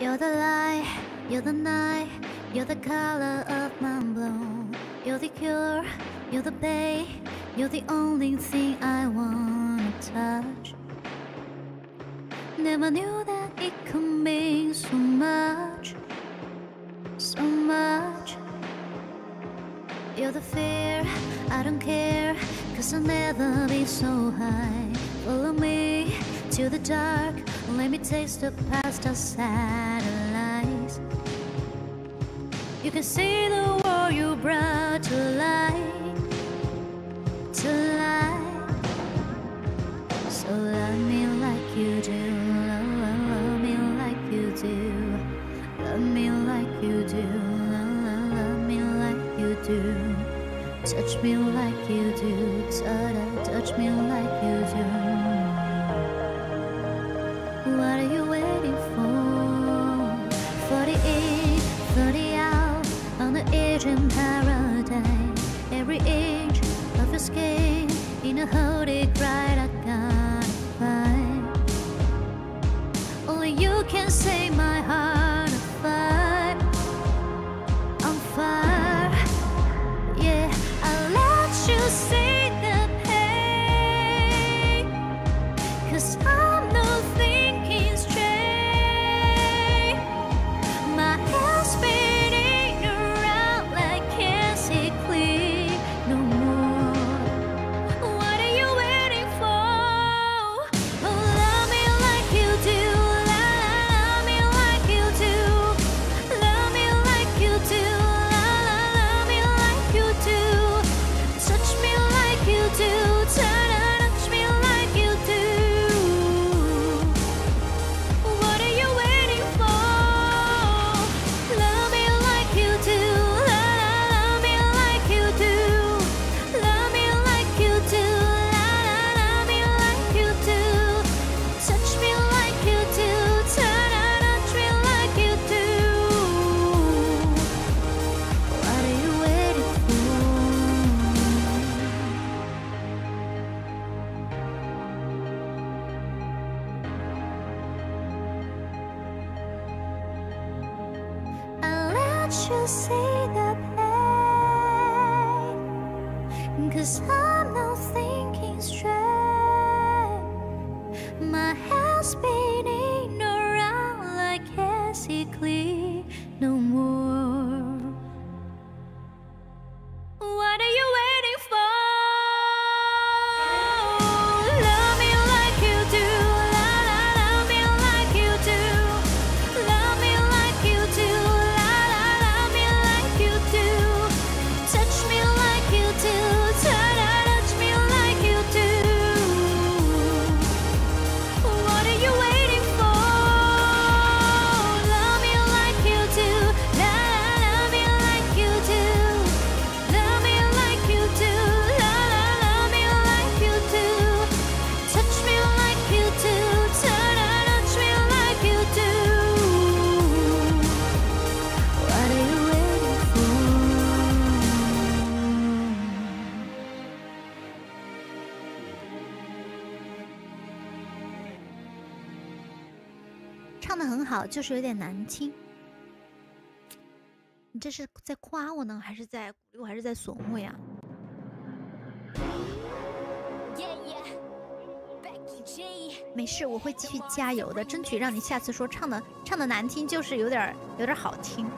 You're the light, you're the night, you're the color of my bloom. You're the cure, you're the bay, you're the only thing I wanna touch. Never knew that it could mean so much, so much. You're the fear, I don't care, cause I'll never be so high. Follow me to the dark, let me taste the past of satellites. You can see the world you brought to life, to life. So love me like you do, love, love, love me like you do, love me like you do, love, love, love me like you do. Touch me like you do, touch me like you do. What are you waiting for? 48, 30 out on the edge in paradise. Every inch of your skin in a holy bright I gotta find. Only you can save my you see the pain. Cause I'm 唱的很好，就是有点难听。你这是在夸我呢，还是在鼓励我，还是在损我呀.没事，我会继续加油的，争取让你下次说唱的唱的难听，就是有点有点好听。